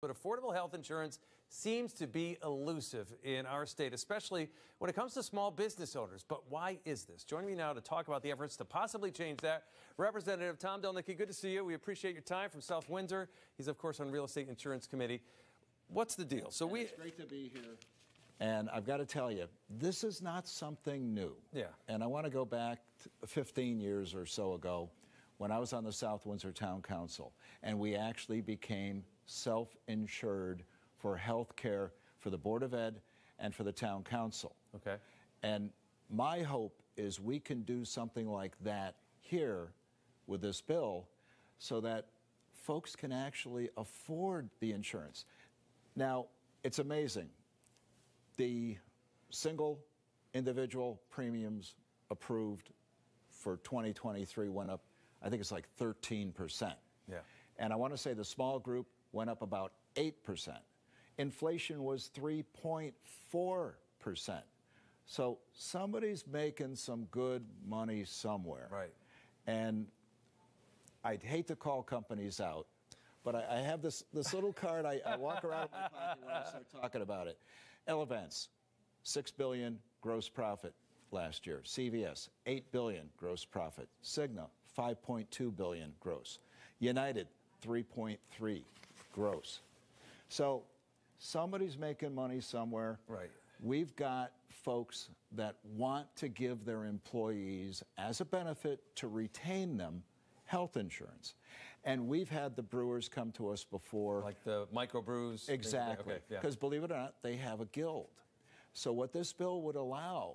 But affordable health insurance seems to be elusive in our state, especially when it comes to small business owners. But why is this? Joining me now to talk about the efforts to possibly change that, Representative Tom Delnicki. Good to see you. We appreciate your time from South Windsor. He's, of course, on Real Estate Insurance Committee. What's the deal? So we. It's great to be here. And I've got to tell you, this is not something new. Yeah. And I want to go back 15 years or so ago when I was on the South Windsor Town Council, and we actually became self-insured for health care for the Board of Ed and for the Town Council. Okay. And my hope is we can do something like that here with this bill so that folks can actually afford the insurance. Now, it's amazing. The single individual premiums approved for 2023 went up, I think it's like 13%. Yeah. And I want to say the small group went up about 8%. Inflation was 3.4%. So somebody's making some good money somewhere. Right. And I'd hate to call companies out, but I, I have this, this little card. I, I walk around my pocket when I start talking about it. Elevance, 6 billion gross profit last year. CVS, 8 billion gross profit. Cigna, 5.2 billion gross. United, 3.3 gross. So somebody's making money somewhere. Right. We've got folks that want to give their employees, as a benefit to retain them, health insurance. And we've had the brewers come to us before. Like the microbrews? Exactly. Because okay, yeah. believe it or not, they have a guild. So what this bill would allow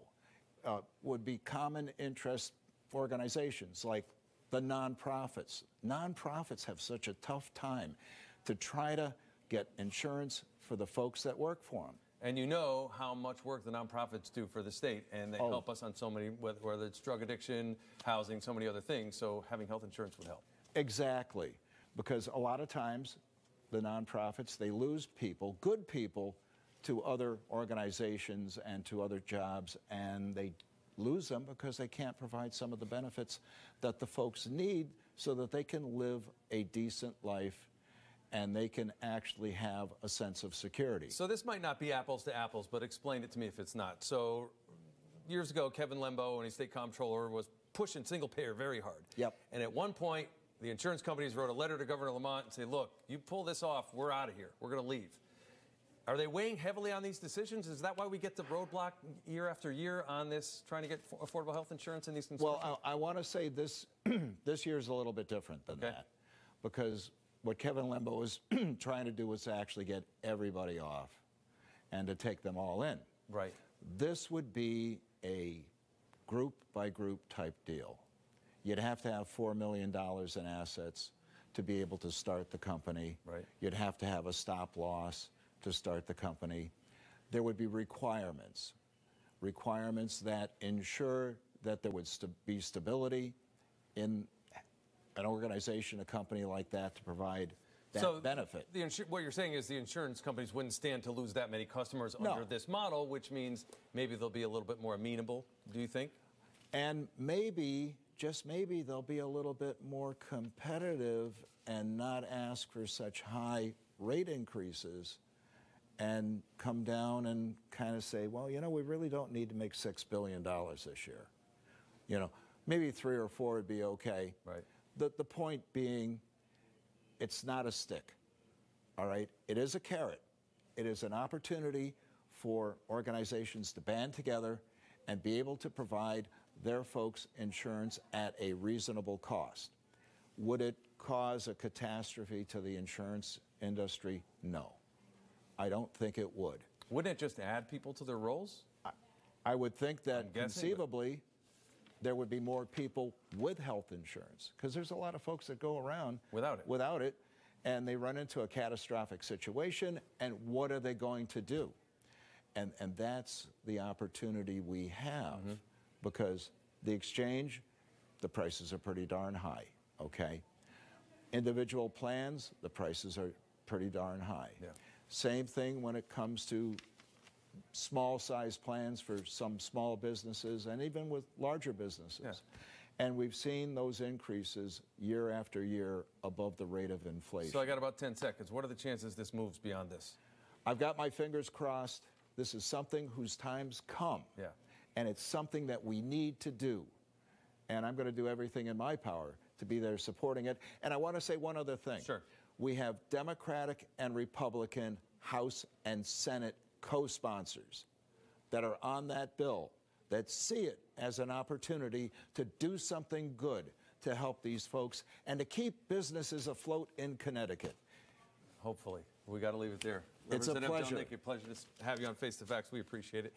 uh, would be common interest organizations like the nonprofits. Nonprofits have such a tough time to try to get insurance for the folks that work for them. And you know how much work the nonprofits do for the state, and they oh. help us on so many, whether it's drug addiction, housing, so many other things. So having health insurance would help. Exactly, because a lot of times the nonprofits they lose people, good people, to other organizations and to other jobs, and they lose them because they can't provide some of the benefits that the folks need so that they can live a decent life and they can actually have a sense of security. So this might not be apples to apples, but explain it to me if it's not. So years ago, Kevin Lembo, when he's state comptroller, was pushing single payer very hard. Yep. And at one point, the insurance companies wrote a letter to Governor Lamont and say, look, you pull this off, we're out of here. We're going to leave. Are they weighing heavily on these decisions? Is that why we get the roadblock year after year on this, trying to get affordable health insurance in these Well, I, I want to say this, this year is a little bit different than okay. that because what Kevin Lembo was trying to do was to actually get everybody off and to take them all in. Right. This would be a group by group type deal. You'd have to have $4 million in assets to be able to start the company. Right. You'd have to have a stop loss to start the company. There would be requirements, requirements that ensure that there would st be stability in an organization, a company like that to provide that so benefit. what you're saying is the insurance companies wouldn't stand to lose that many customers no. under this model, which means maybe they'll be a little bit more amenable, do you think? And maybe, just maybe, they'll be a little bit more competitive and not ask for such high rate increases and come down and kind of say, well, you know, we really don't need to make $6 billion this year. You know, maybe three or four would be okay. Right. The, the point being, it's not a stick, all right? It is a carrot. It is an opportunity for organizations to band together and be able to provide their folks insurance at a reasonable cost. Would it cause a catastrophe to the insurance industry? No. I don't think it would. Wouldn't it just add people to their roles? I, I would think that guessing, conceivably there would be more people with health insurance because there's a lot of folks that go around without it. Without it, and they run into a catastrophic situation, and what are they going to do? And and that's the opportunity we have mm -hmm. because the exchange, the prices are pretty darn high. Okay, individual plans, the prices are pretty darn high. Yeah. Same thing when it comes to small size plans for some small businesses and even with larger businesses. And we've seen those increases year after year above the rate of inflation. So I got about 10 seconds. What are the chances this moves beyond this? I've got my fingers crossed. This is something whose time's come. Yeah. And it's something that we need to do. And I'm going to do everything in my power to be there supporting it. And I want to say one other thing. Sure. We have Democratic and Republican House and Senate co sponsors that are on that bill that see it as an opportunity to do something good to help these folks and to keep businesses afloat in Connecticut. Hopefully. We got to leave it there. It's a pleasure. Nicky, pleasure to have you on Face the Facts. We appreciate it.